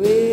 Wait.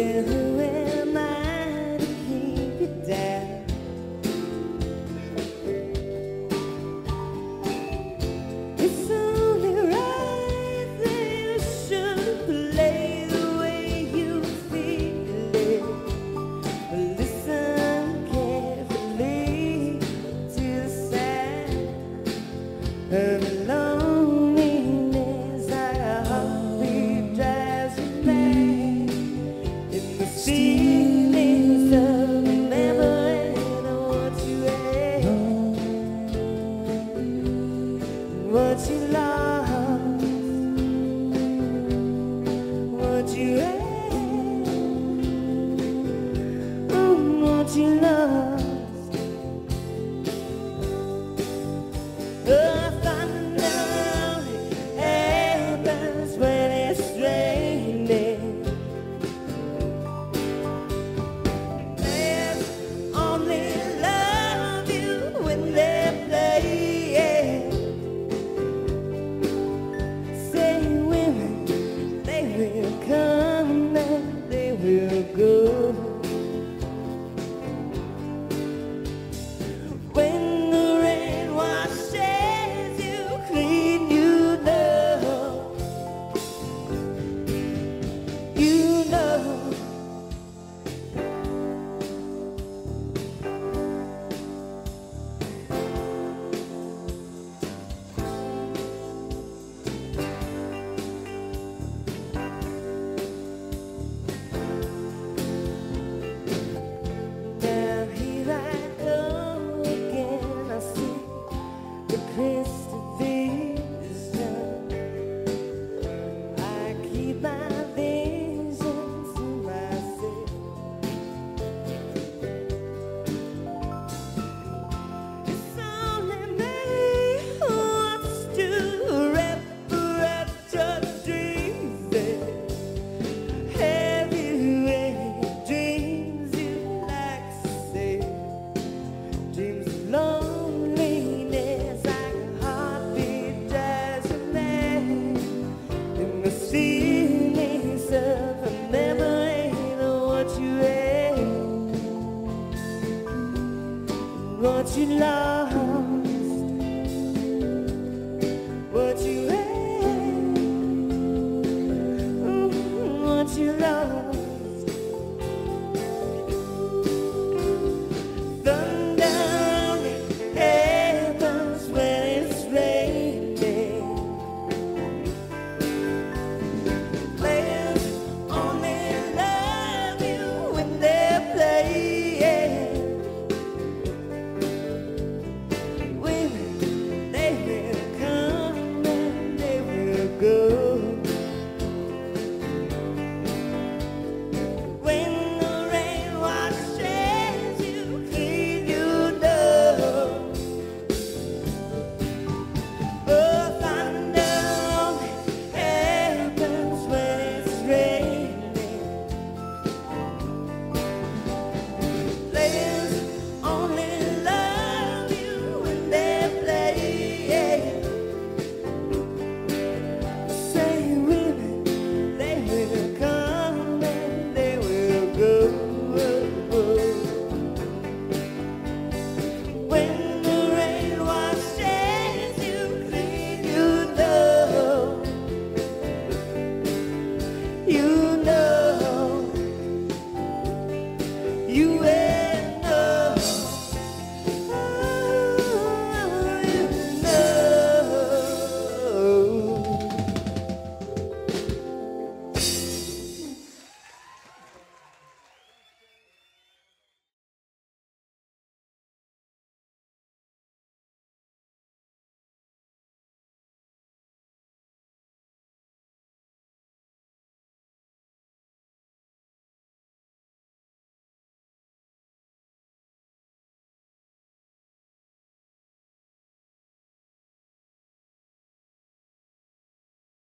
you love.